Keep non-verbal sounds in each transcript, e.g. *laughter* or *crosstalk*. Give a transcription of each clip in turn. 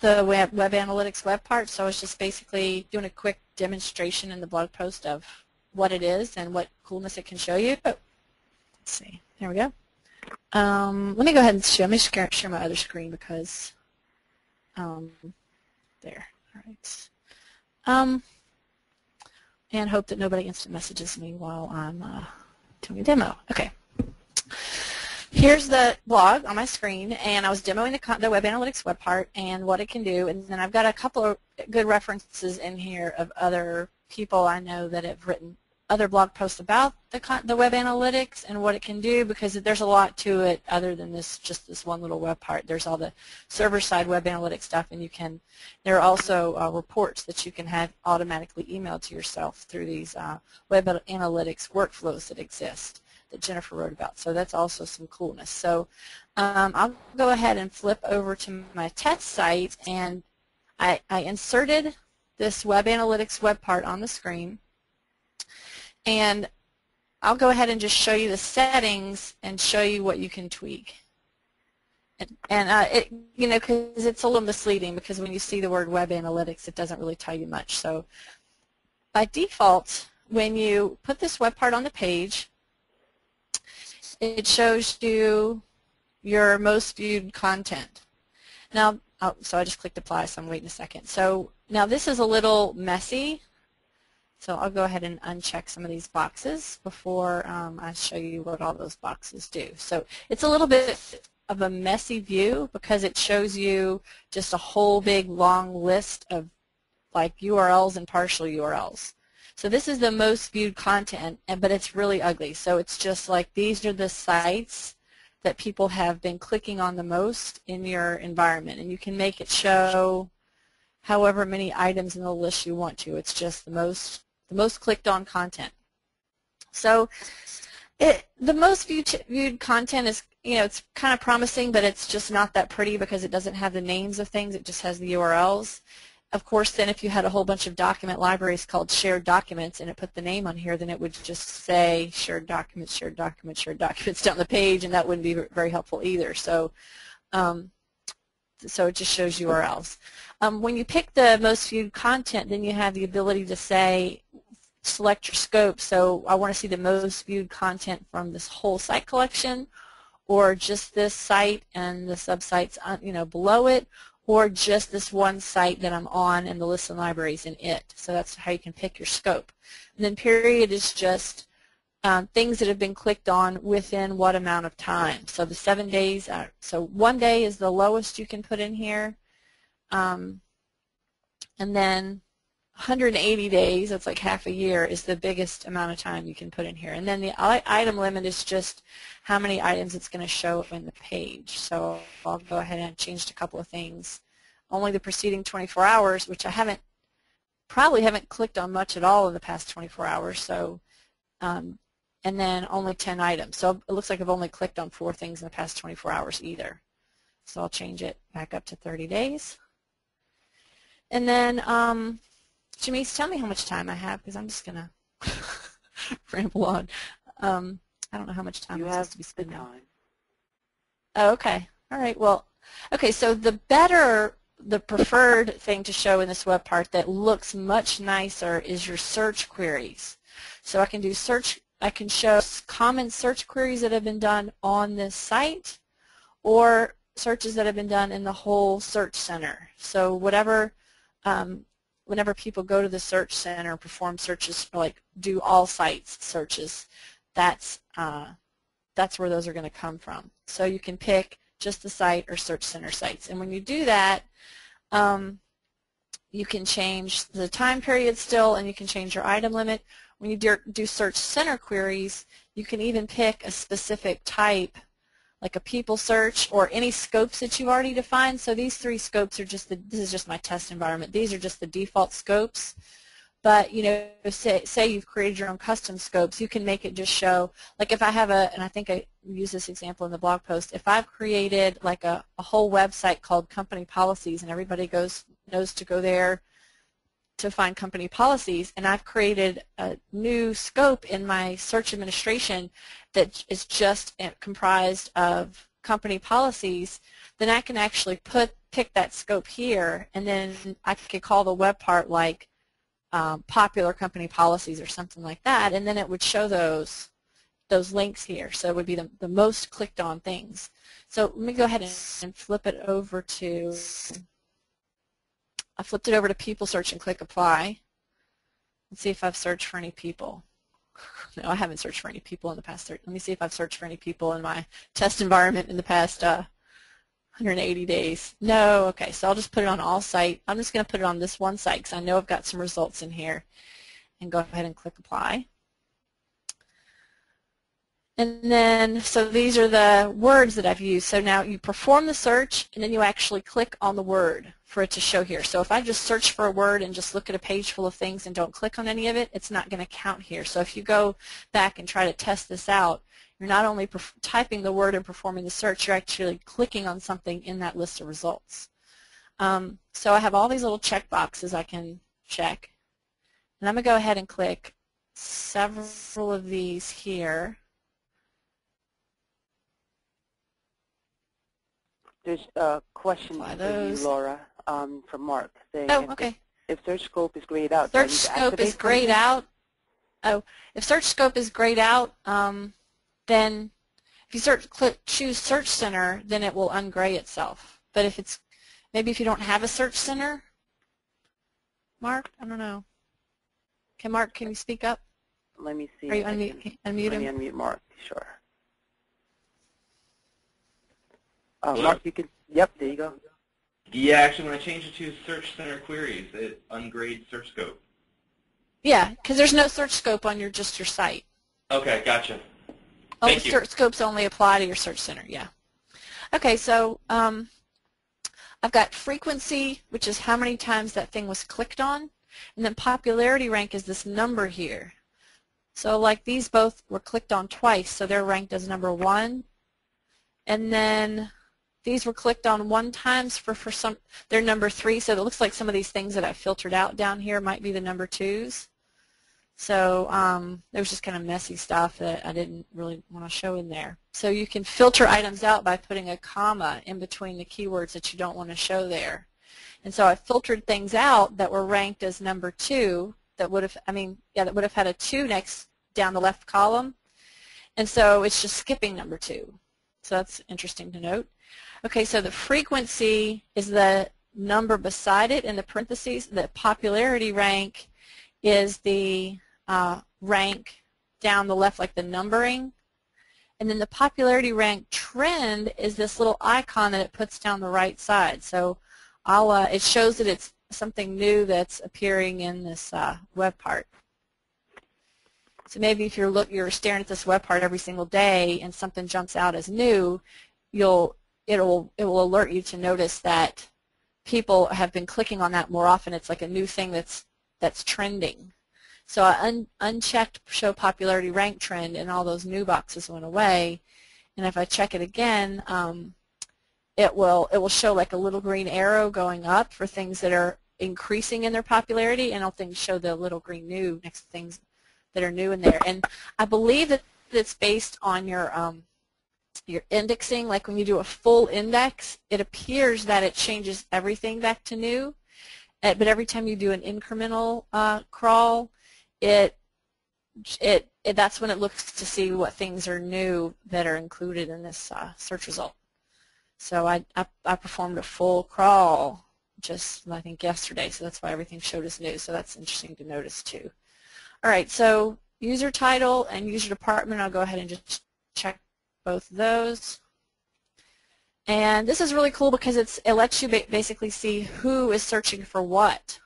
the web, web analytics web part, so I was just basically doing a quick demonstration in the blog post of what it is and what coolness it can show you. But let's see, there we go. Um, let me go ahead and share, let me share, share my other screen because, um, there, all right. Um, and hope that nobody instant messages me while I'm uh, doing a demo. Okay. Here's the blog on my screen, and I was demoing the, the Web Analytics web part and what it can do, and then I've got a couple of good references in here of other people I know that have written other blog posts about the, the web analytics and what it can do because there's a lot to it other than this just this one little web part. There's all the server-side web analytics stuff and you can, there are also uh, reports that you can have automatically emailed to yourself through these uh, web analytics workflows that exist that Jennifer wrote about. So that's also some coolness. So um, I'll go ahead and flip over to my test site and I, I inserted this web analytics web part on the screen and I'll go ahead and just show you the settings and show you what you can tweak. And, and uh, it, you know, because it's a little misleading because when you see the word web analytics, it doesn't really tell you much. So by default, when you put this web part on the page, it shows you your most viewed content. Now, oh, so I just clicked apply, so I'm waiting a second. So now this is a little messy. So I'll go ahead and uncheck some of these boxes before um, I show you what all those boxes do. So it's a little bit of a messy view because it shows you just a whole big long list of like URLs and partial URLs. So this is the most viewed content, but it's really ugly. So it's just like these are the sites that people have been clicking on the most in your environment. And you can make it show however many items in the list you want to. It's just the most the most clicked on content. So it, the most viewed, viewed content is, you know, it's kind of promising, but it's just not that pretty because it doesn't have the names of things. It just has the URLs. Of course, then if you had a whole bunch of document libraries called shared documents and it put the name on here, then it would just say shared documents, shared documents, shared documents *laughs* down the page, and that wouldn't be very helpful either. So, um, so it just shows URLs. Um, when you pick the most viewed content, then you have the ability to say, select your scope. So I want to see the most viewed content from this whole site collection, or just this site and the subsites uh, you know below it, or just this one site that I'm on and the list of libraries in it. So that's how you can pick your scope. And then period is just um, things that have been clicked on within what amount of time. So the seven days, are, so one day is the lowest you can put in here. Um, and then 180 days, that's like half a year, is the biggest amount of time you can put in here. And then the item limit is just how many items it's going to show in the page. So I'll go ahead and change a couple of things. Only the preceding 24 hours, which I haven't, probably haven't clicked on much at all in the past 24 hours. So, um, and then only 10 items. So it looks like I've only clicked on four things in the past 24 hours either. So I'll change it back up to 30 days. And then, um, Jamise, tell me how much time I have because I'm just going *laughs* to ramble on. Um, I don't know how much time you I'm have supposed to be spending. Time. Oh, okay. All right. Well, okay. So the better, the preferred *laughs* thing to show in this web part that looks much nicer is your search queries. So I can do search. I can show common search queries that have been done on this site, or searches that have been done in the whole search center. So whatever um, whenever people go to the search center and perform searches, like do all sites searches, that's uh, that's where those are going to come from. So you can pick just the site or search center sites. And when you do that, um, you can change the time period still, and you can change your item limit. When you do, do search center queries, you can even pick a specific type like a people search or any scopes that you've already defined. So these three scopes are just the, this is just my test environment. These are just the default scopes. But, you know, say, say you've created your own custom scopes, you can make it just show, like if I have a, and I think I use this example in the blog post, if I've created like a, a whole website called company policies and everybody goes knows to go there to find company policies and I've created a new scope in my search administration that is just comprised of company policies, then I can actually put pick that scope here, and then I could call the web part like um, popular company policies or something like that, and then it would show those those links here. So it would be the, the most clicked on things. So let me go ahead and flip it over to, I flipped it over to people search and click apply. Let's see if I've searched for any people. *laughs* No, I haven't searched for any people in the past. Let me see if I've searched for any people in my test environment in the past uh, 180 days. No, okay, so I'll just put it on all site. I'm just going to put it on this one site because I know I've got some results in here. And go ahead and click apply. And then, so these are the words that I've used. So now you perform the search, and then you actually click on the word for it to show here. So if I just search for a word and just look at a page full of things and don't click on any of it, it's not going to count here. So if you go back and try to test this out, you're not only typing the word and performing the search, you're actually clicking on something in that list of results. Um, so I have all these little check boxes I can check. And I'm going to go ahead and click several of these here. There's a question for you, Laura, um, from Mark. Saying oh, okay. If, if, search scope is grayed out, search scope is grayed out. Oh, if search scope is grayed out, um, then if you search, click, choose search center, then it will ungray itself. But if it's maybe if you don't have a search center, Mark, I don't know. Can Mark, can you speak up? Let me see. Are you unmute, unmute Let me unmute Mark. Sure. Uh, Mark, you can, yep, there you go. Yeah, actually, when I changed it to Search Center Queries, it ungrades Search Scope. Yeah, because there's no search scope on your just your site. Okay, gotcha. Oh, Thank search scopes only apply to your search center, yeah. Okay, so um, I've got frequency, which is how many times that thing was clicked on, and then popularity rank is this number here. So like these both were clicked on twice, so they're ranked as number one. And then these were clicked on one times for, for some, they're number three, so it looks like some of these things that I filtered out down here might be the number twos. So um, there was just kind of messy stuff that I didn't really want to show in there. So you can filter items out by putting a comma in between the keywords that you don't want to show there. And so I filtered things out that were ranked as number two that would have, I mean, yeah, that would have had a two next down the left column. And so it's just skipping number two. So that's interesting to note. Okay, so the frequency is the number beside it in the parentheses. The popularity rank is the uh, rank down the left, like the numbering. And then the popularity rank trend is this little icon that it puts down the right side. So uh, it shows that it's something new that's appearing in this uh, web part. So maybe if you're look, you're staring at this web part every single day and something jumps out as new, you'll it'll it will alert you to notice that people have been clicking on that more often. It's like a new thing that's that's trending. So un, unchecked show popularity rank trend and all those new boxes went away. And if I check it again, um, it will it will show like a little green arrow going up for things that are increasing in their popularity, and it'll things show the little green new next to things that are new in there. And I believe that it's based on your um, your indexing, like when you do a full index, it appears that it changes everything back to new. Uh, but every time you do an incremental uh, crawl, it, it, it, that's when it looks to see what things are new that are included in this uh, search result. So I, I, I performed a full crawl just I think yesterday, so that's why everything showed as new. So that's interesting to notice too. All right, so user title and user department, I'll go ahead and just check both those. And this is really cool because it lets you basically see who is searching for what.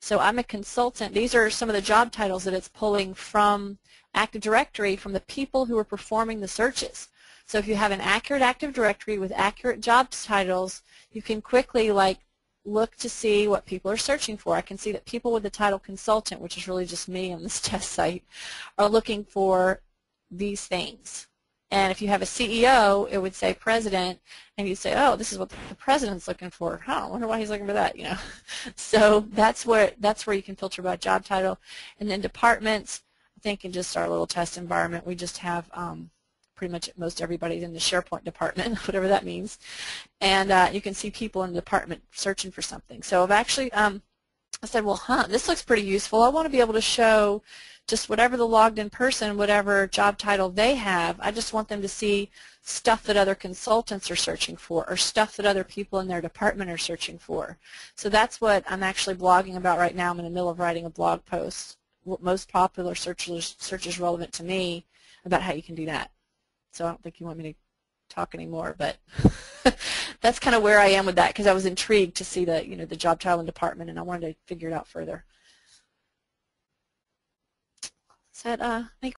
So I'm a consultant. These are some of the job titles that it's pulling from Active Directory from the people who are performing the searches. So if you have an accurate Active Directory with accurate job titles, you can quickly like look to see what people are searching for. I can see that people with the title consultant, which is really just me on this *laughs* test site, are looking for these things. And if you have a CEO, it would say president, and you'd say, oh, this is what the president's looking for. Huh, I wonder why he's looking for that, you know. *laughs* so that's where that's where you can filter by job title. And then departments, I think in just our little test environment, we just have um, pretty much most everybody's in the SharePoint department, *laughs* whatever that means. And uh, you can see people in the department searching for something. So I've actually, um, I said, well, huh, this looks pretty useful. I want to be able to show just whatever the logged in person, whatever job title they have, I just want them to see stuff that other consultants are searching for or stuff that other people in their department are searching for. So that's what I'm actually blogging about right now. I'm in the middle of writing a blog post, most popular searches, searches relevant to me about how you can do that. So I don't think you want me to talk anymore, but *laughs* that's kind of where I am with that because I was intrigued to see the, you know, the job title and department and I wanted to figure it out further. Is that uh, any